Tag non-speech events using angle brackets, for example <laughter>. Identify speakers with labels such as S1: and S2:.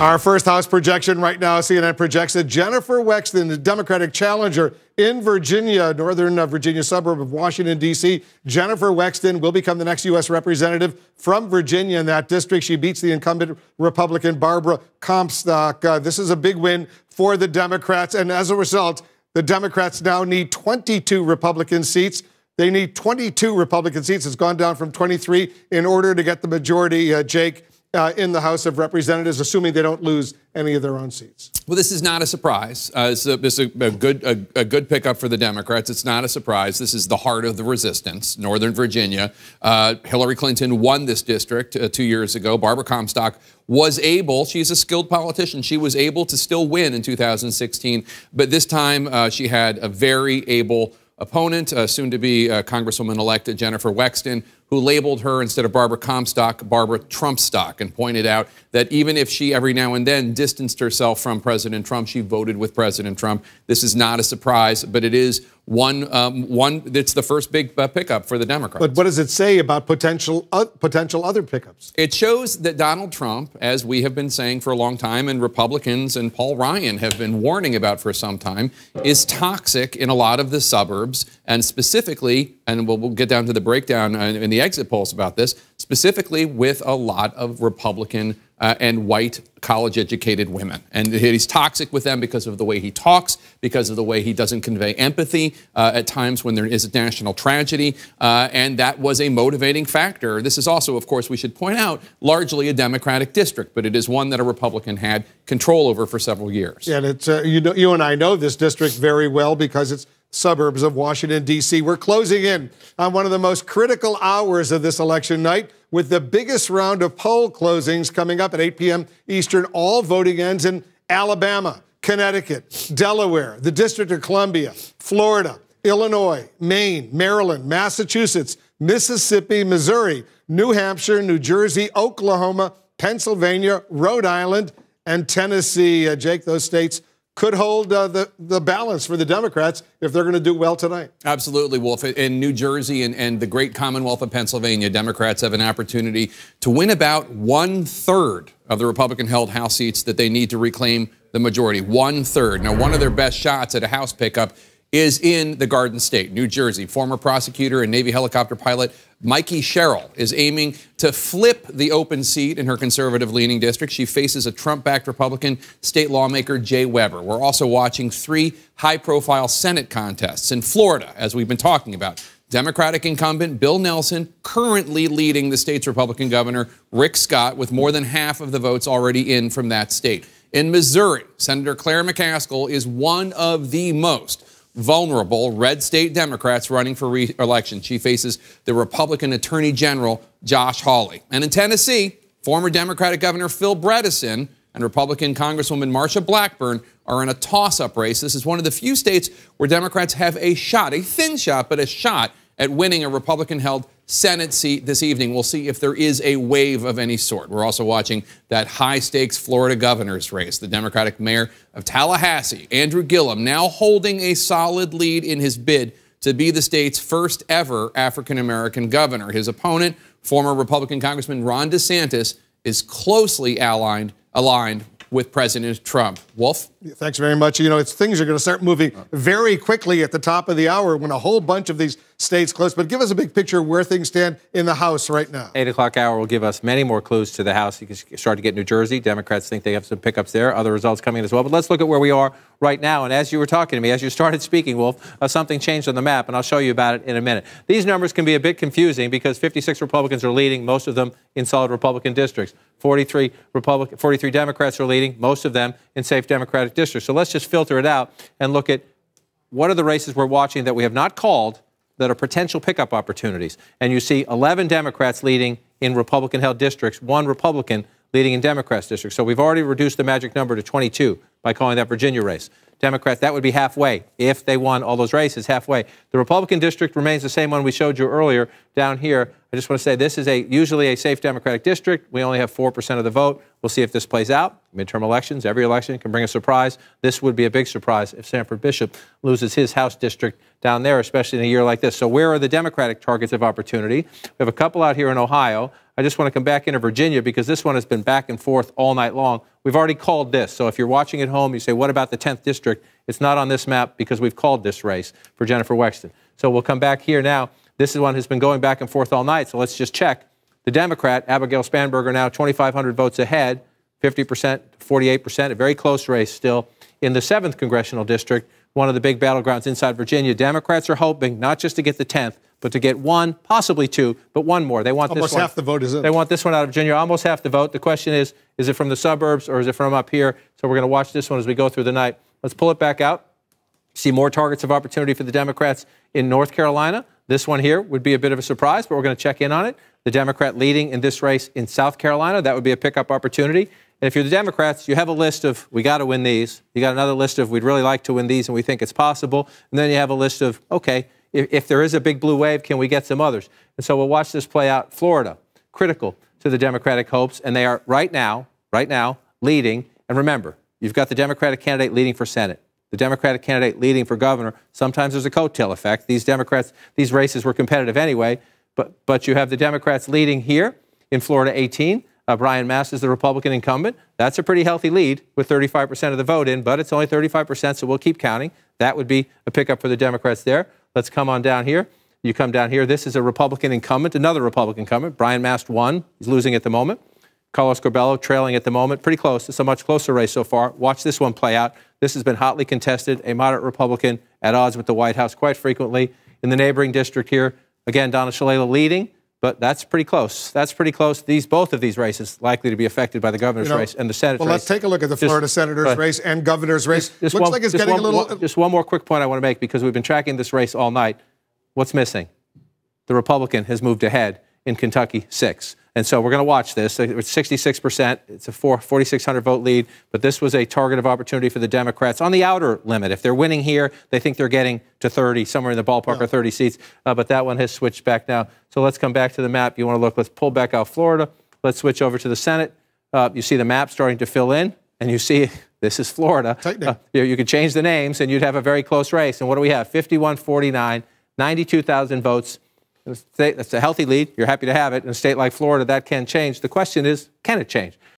S1: Our first house projection right now, CNN projects that Jennifer Wexton, the Democratic challenger in Virginia, northern uh, Virginia suburb of Washington, D.C., Jennifer Wexton will become the next U.S. representative from Virginia in that district. She beats the incumbent Republican Barbara Comstock. Uh, this is a big win for the Democrats, and as a result, the Democrats now need 22 Republican seats. They need 22 Republican seats. It's gone down from 23 in order to get the majority, uh, Jake uh, in the House of Representatives, assuming they don't lose any of their own seats.
S2: Well, this is not a surprise. Uh, it's, a, a, a good a, a, good pickup for the Democrats. It's not a surprise. This is the heart of the resistance, Northern Virginia. Uh, Hillary Clinton won this district uh, two years ago. Barbara Comstock was able. She's a skilled politician. She was able to still win in 2016, but this time uh, she had a very able opponent, uh, soon to be uh, Congresswoman elect Jennifer Wexton, who labeled her instead of Barbara Comstock, Barbara Trumpstock, and pointed out that even if she every now and then distanced herself from President Trump, she voted with President Trump. This is not a surprise, but it is one. Um, one. It's the first big uh, pickup for the Democrats.
S1: But what does it say about potential uh, potential other pickups?
S2: It shows that Donald Trump, as we have been saying for a long time, and Republicans and Paul Ryan have been warning about for some time, is toxic in a lot of the suburbs, and specifically, and we'll, we'll get down to the breakdown uh, in the exit polls about this, specifically with a lot of Republican uh, and white college educated women. And he's toxic with them because of the way he talks, because of the way he doesn't convey empathy uh, at times when there is a national tragedy. Uh, and that was a motivating factor. This is also, of course, we should point out, largely a Democratic district, but it is one that a Republican had control over for several years.
S1: Yeah, and it's, uh, you, know, you and I know this district very well because it's suburbs of Washington, D.C. We're closing in on one of the most critical hours of this election night with the biggest round of poll closings coming up at 8 p.m. Eastern. All voting ends in Alabama, Connecticut, Delaware, the District of Columbia, Florida, Illinois, Maine, Maryland, Massachusetts, Mississippi, Missouri, New Hampshire, New Jersey, Oklahoma, Pennsylvania, Rhode Island, and Tennessee. Uh, Jake, those states could hold uh, the, the balance for the Democrats if they're going to do well tonight.
S2: Absolutely, Wolf. In New Jersey and, and the great Commonwealth of Pennsylvania, Democrats have an opportunity to win about one third of the Republican held House seats that they need to reclaim the majority. One third. Now, one of their best shots at a House pickup is in the Garden State, New Jersey. Former prosecutor and Navy helicopter pilot Mikey Sherrill is aiming to flip the open seat in her conservative leaning district. She faces a Trump backed Republican state lawmaker, Jay Webber. We're also watching three high profile Senate contests in Florida, as we've been talking about. Democratic incumbent Bill Nelson currently leading the state's Republican governor, Rick Scott, with more than half of the votes already in from that state. In Missouri, Senator Claire McCaskill is one of the most vulnerable red state Democrats running for re election. She faces the Republican Attorney General, Josh Hawley. And in Tennessee, former Democratic Governor Phil Bredesen and Republican Congresswoman Marsha Blackburn are in a toss up race. This is one of the few states where Democrats have a shot, a thin shot, but a shot at winning a Republican held Senate seat this evening. We'll see if there is a wave of any sort. We're also watching that high stakes Florida governor's race. The Democratic mayor of Tallahassee, Andrew Gillum, now holding a solid lead in his bid to be the state's first ever African American governor. His opponent, former Republican Congressman Ron DeSantis, is closely aligned, aligned with President Trump. Wolf?
S1: Thanks very much. You know, things are going to start moving very quickly at the top of the hour when a whole bunch of these states close. But give us a big picture of where things stand in the House right now.
S3: Eight o'clock hour will give us many more clues to the House. You can start to get New Jersey. Democrats think they have some pickups there. Other results coming in as well. But let's look at where we are right now. And as you were talking to me, as you started speaking, Wolf, uh, something changed on the map, and I'll show you about it in a minute. These numbers can be a bit confusing because 56 Republicans are leading, most of them in solid Republican districts. 43 Republican, 43 Democrats are leading, most of them in safe Democratic districts. So let's just filter it out and look at what are the races we're watching that we have not called that are potential pickup opportunities. And you see 11 Democrats leading in Republican held districts, one Republican leading in Democrats districts. So we've already reduced the magic number to 22 by calling that Virginia race. Democrats, that would be halfway if they won all those races, halfway. The Republican district remains the same one we showed you earlier down here. I just want to say this is a usually a safe Democratic district. We only have 4% of the vote. We'll see if this plays out. Midterm elections, every election can bring a surprise. This would be a big surprise if Sanford Bishop loses his House district down there, especially in a year like this. So, where are the Democratic targets of opportunity? We have a couple out here in Ohio. I just want to come back into Virginia because this one has been back and forth all night long. We've already called this. So if you're watching at home, you say, what about the 10th district? It's not on this map because we've called this race for Jennifer Wexton. So we'll come back here now. This is one has been going back and forth all night. So let's just check. The Democrat, Abigail Spanberger, now 2,500 votes ahead, 50%, 48%, a very close race still. In the 7th congressional district, one of the big battlegrounds inside Virginia, Democrats are hoping not just to get the 10th, but to get one, possibly two, but one more. They want
S1: almost
S3: this one.
S1: half the vote is in.
S3: They want this one out of Virginia, almost half the vote. The question is, is it from the suburbs or is it from up here? So we're going to watch this one as we go through the night. Let's pull it back out. See more targets of opportunity for the Democrats in North Carolina. This one here would be a bit of a surprise, but we're going to check in on it. The Democrat leading in this race in South Carolina, that would be a pickup opportunity. And if you're the Democrats, you have a list of, we got to win these. You got another list of, we'd really like to win these and we think it's possible. And then you have a list of, okay, if, if there is a big blue wave, can we get some others? And so we'll watch this play out. Florida, critical to the Democratic hopes, and they are right now, right now, leading. And remember, you've got the Democratic candidate leading for Senate the Democratic candidate leading for governor. Sometimes there's a coattail effect. These Democrats, these races were competitive anyway, but, but you have the Democrats leading here in Florida 18. Uh, Brian Mast is the Republican incumbent. That's a pretty healthy lead with 35% of the vote in, but it's only 35%, so we'll keep counting. That would be a pickup for the Democrats there. Let's come on down here. You come down here. This is a Republican incumbent, another Republican incumbent. Brian Mast won. He's losing at the moment. Carlos Curbelo trailing at the moment. Pretty close. It's a much closer race so far. Watch this one play out. This has been hotly contested. A moderate Republican at odds with the White House quite frequently. In the neighboring district here, again, Donna Shalala leading, but that's pretty close. That's pretty close. These both of these races likely to be affected by the governor's you know, race and the Senate
S1: well,
S3: race.
S1: let's take a look at the Florida just, senator's race and governor's race. Just, just
S3: Looks
S1: one, like it's getting
S3: one,
S1: a little.
S3: One, just one more quick point I want to make because we've been tracking this race all night. What's missing? The Republican has moved ahead in Kentucky six. And so we're going to watch this. It's 66%. It's a 4,600 vote lead, but this was a target of opportunity for the Democrats on the outer limit. If they're winning here, they think they're getting to 30, somewhere in the ballpark yeah. or 30 seats. Uh, but that one has switched back now. So let's come back to the map. You want to look, let's pull back out Florida. Let's switch over to the Senate. Uh, you see the map starting to fill in, and you see <laughs> this is Florida. Uh, you, you could change the names, and you'd have a very close race. And what do we have? 51 49, 92,000 votes. That's a healthy lead. You're happy to have it. In a state like Florida, that can change. The question is, can it change?